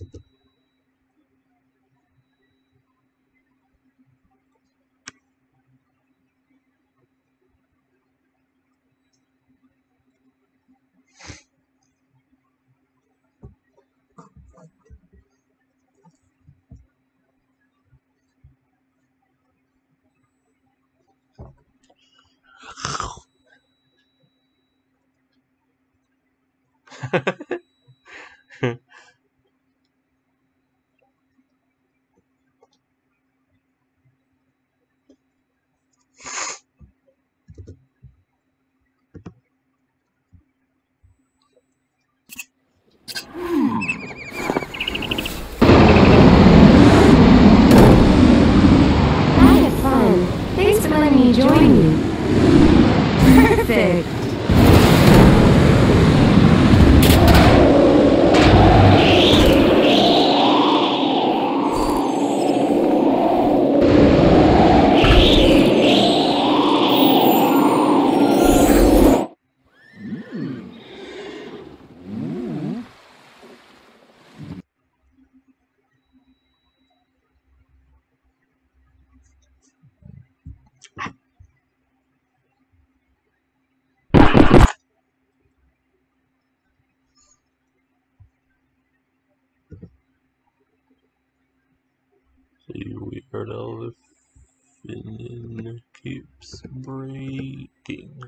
I had fun. Thanks for letting me join you. Perfect. Weird elephant keeps breaking.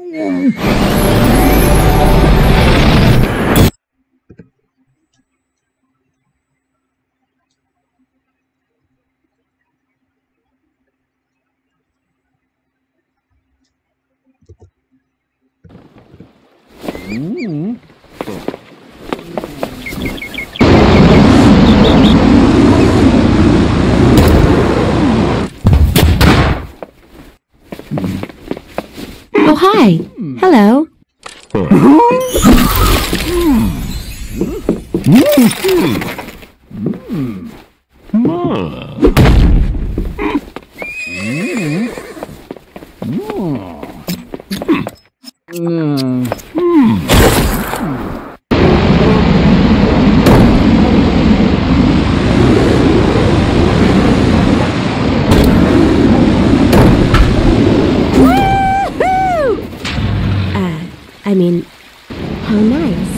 Oh, hi. Hello. Woo-hoo! Hmm. Hmm. Hmm. Mean, how nice.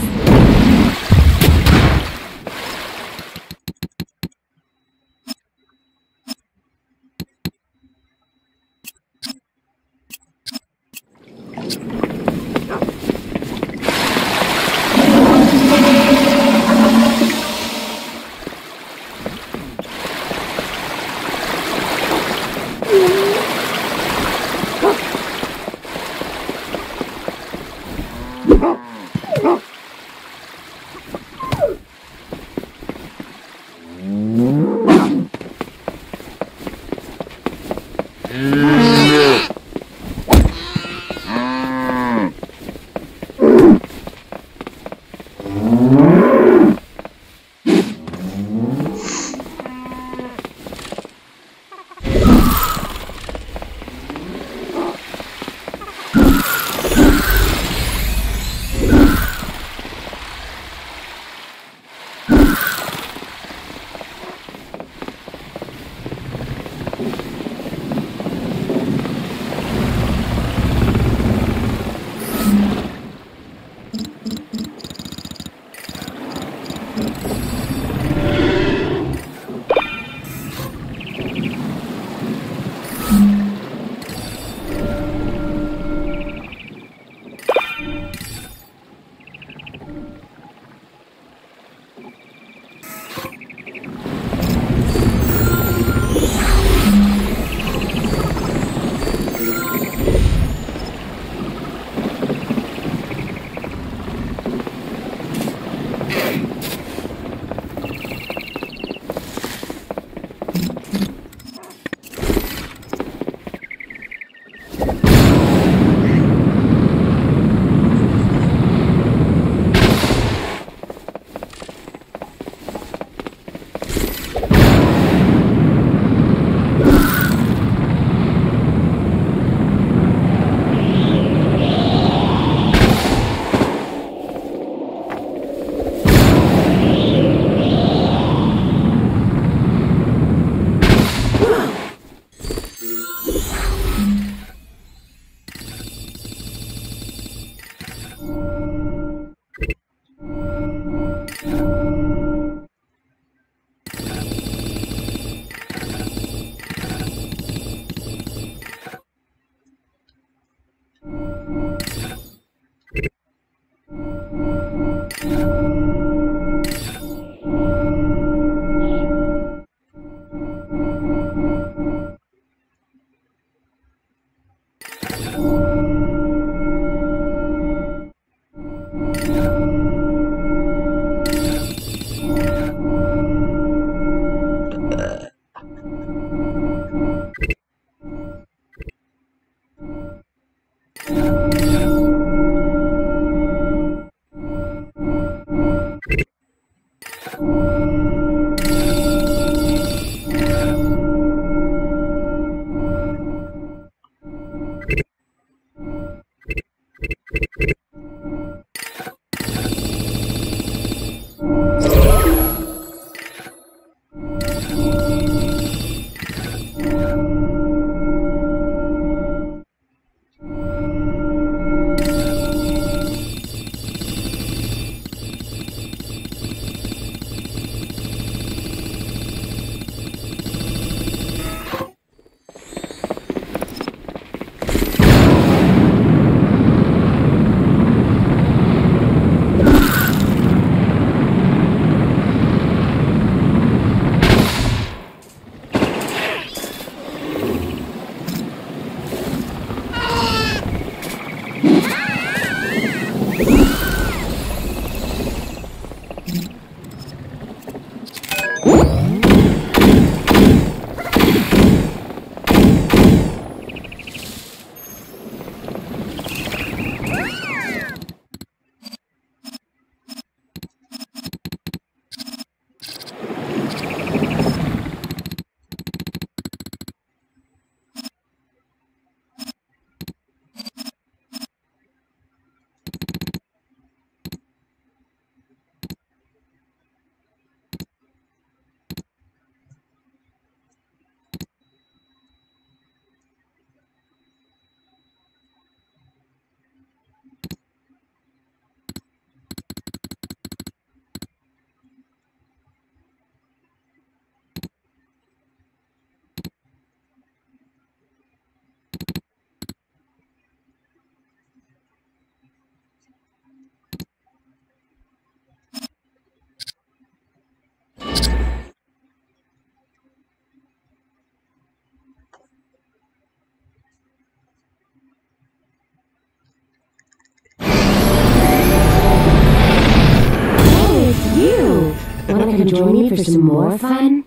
Come join me for some more fun?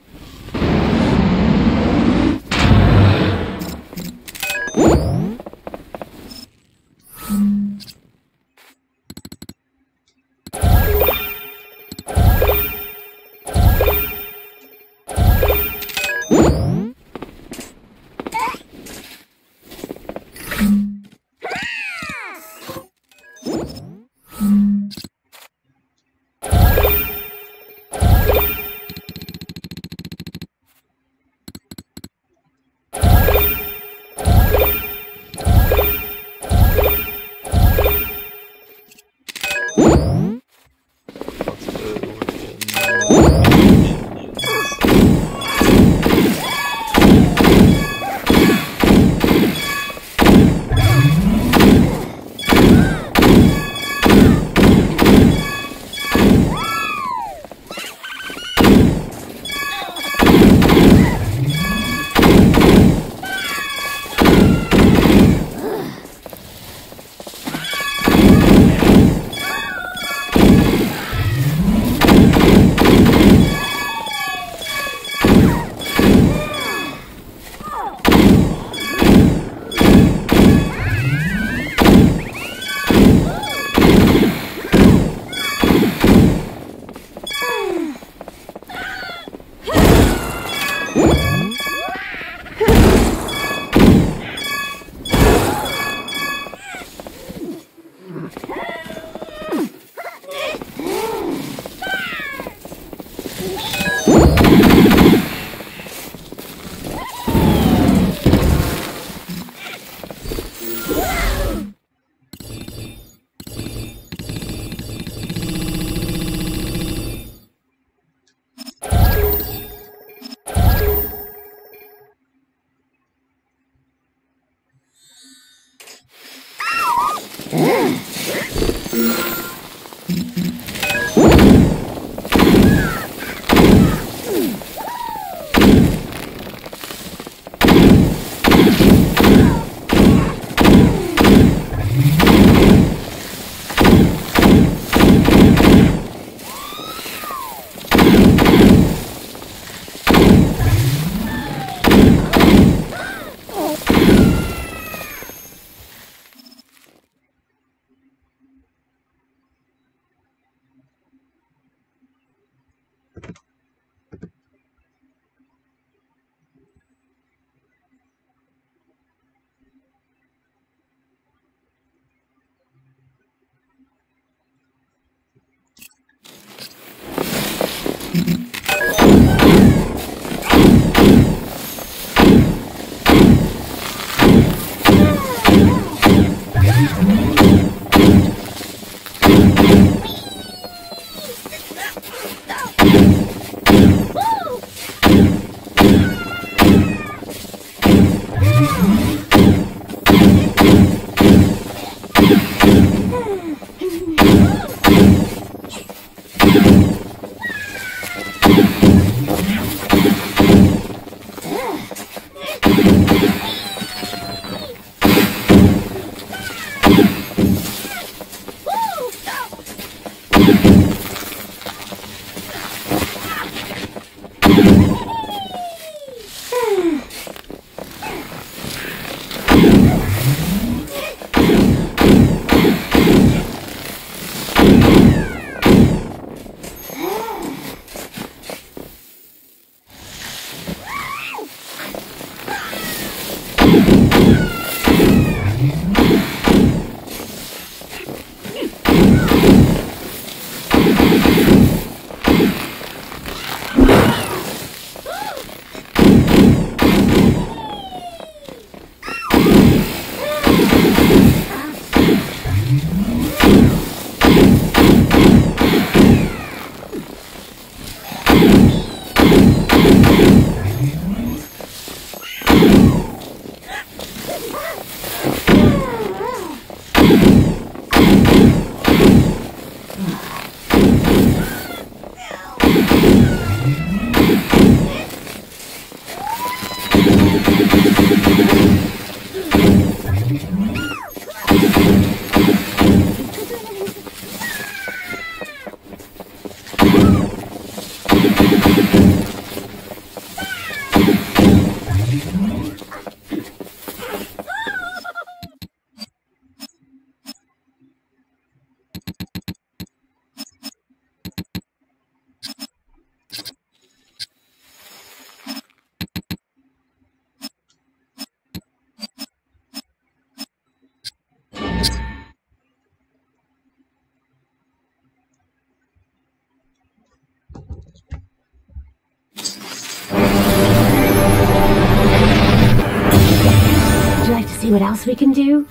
Else we can do?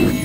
for you.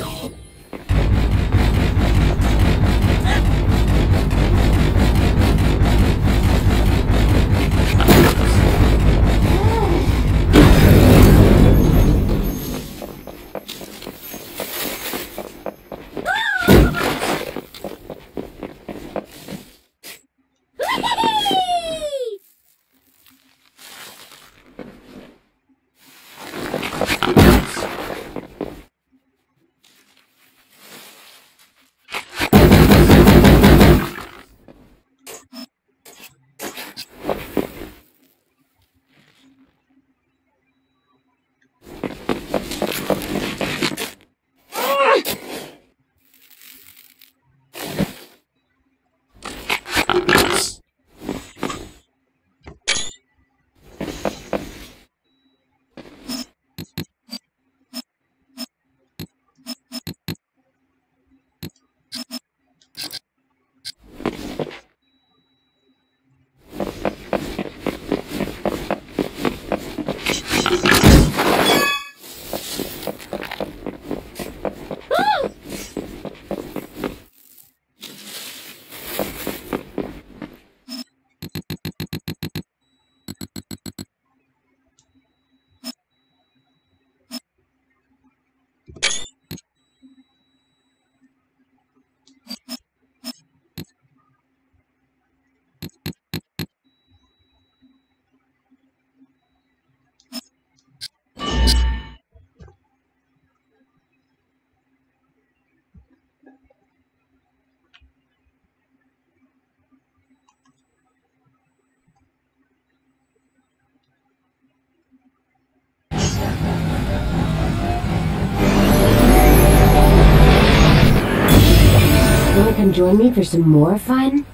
And join me for some more fun?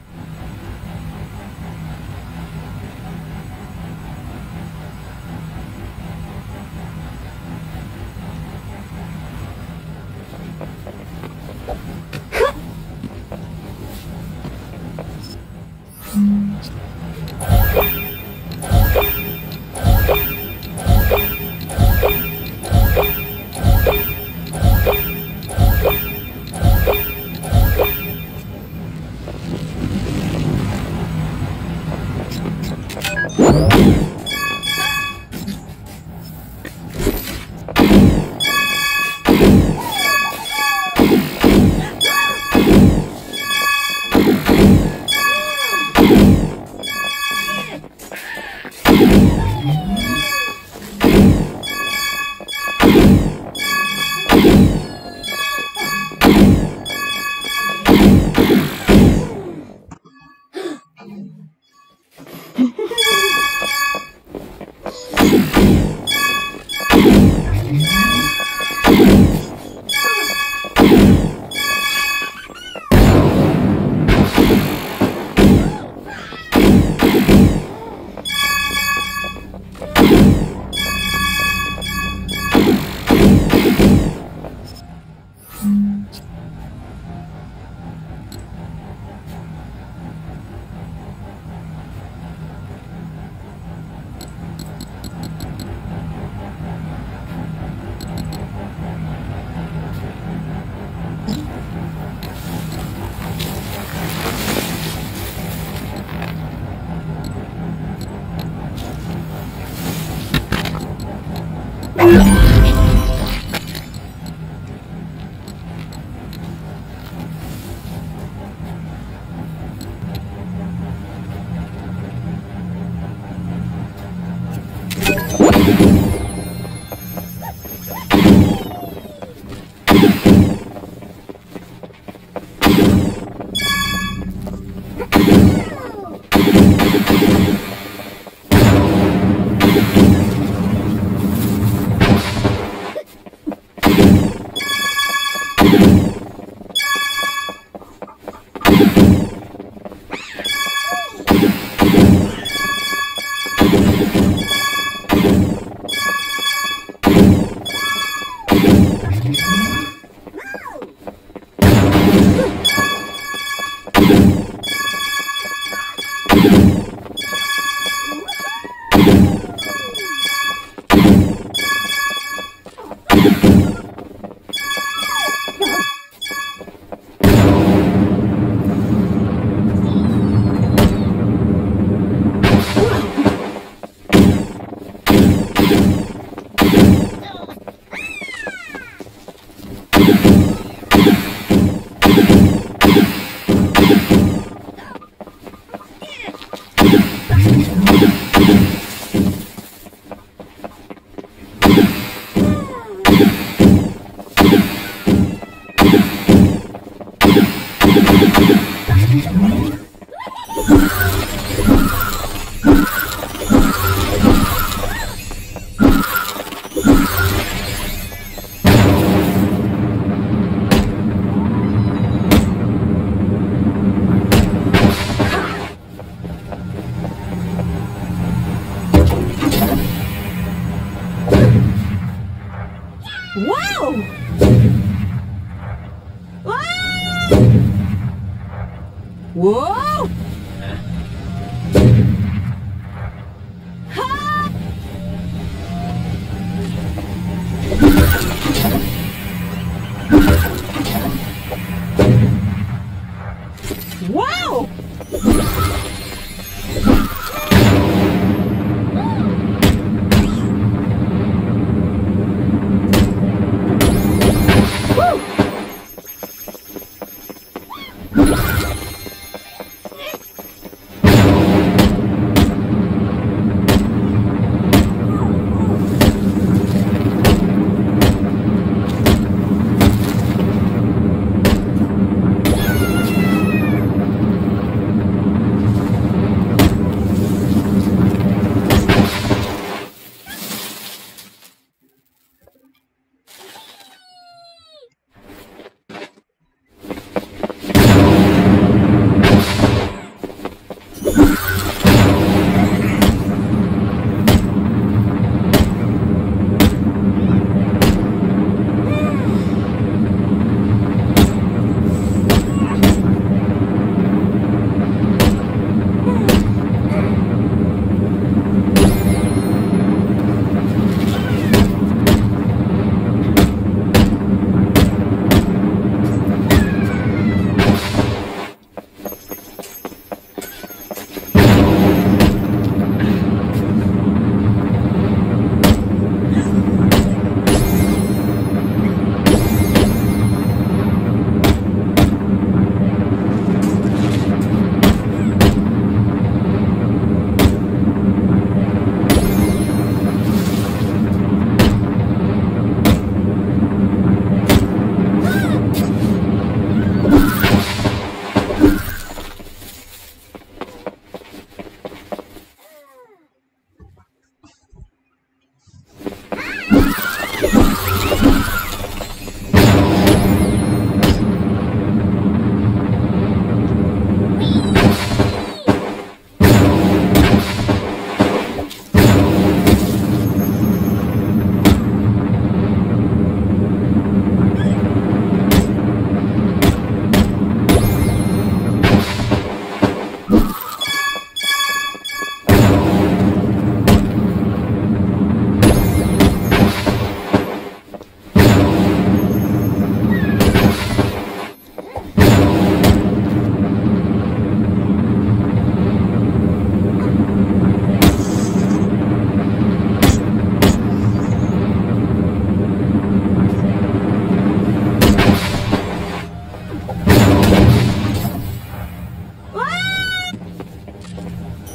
Whoa!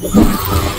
you